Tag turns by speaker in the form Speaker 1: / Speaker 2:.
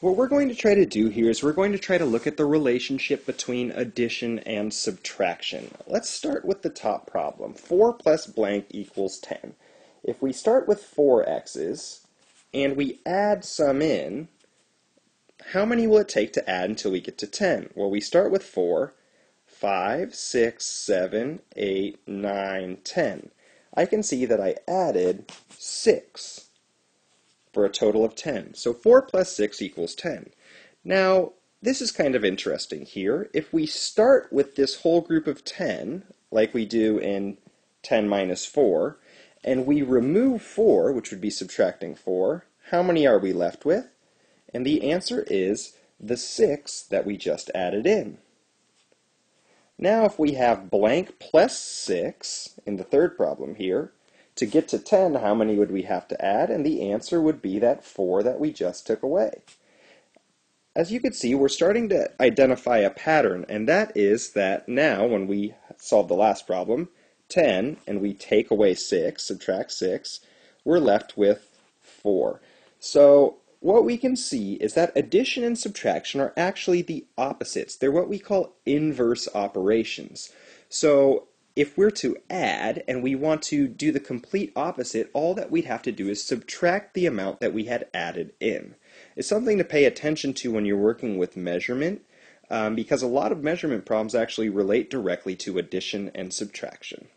Speaker 1: What we're going to try to do here is we're going to try to look at the relationship between addition and subtraction. Let's start with the top problem. 4 plus blank equals 10. If we start with 4 x's and we add some in, how many will it take to add until we get to 10? Well, we start with 4, 5, 6, 7, 8, 9, 10. I can see that I added 6 for a total of 10. So 4 plus 6 equals 10. Now, this is kind of interesting here. If we start with this whole group of 10, like we do in 10 minus 4, and we remove 4, which would be subtracting 4, how many are we left with? And the answer is the 6 that we just added in. Now if we have blank plus 6 in the third problem here, to get to 10, how many would we have to add? And the answer would be that 4 that we just took away. As you can see, we're starting to identify a pattern, and that is that now, when we solve the last problem, 10, and we take away 6, subtract 6, we're left with 4. So what we can see is that addition and subtraction are actually the opposites. They're what we call inverse operations. So if we're to add and we want to do the complete opposite, all that we'd have to do is subtract the amount that we had added in. It's something to pay attention to when you're working with measurement um, because a lot of measurement problems actually relate directly to addition and subtraction.